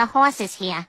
The horse is here.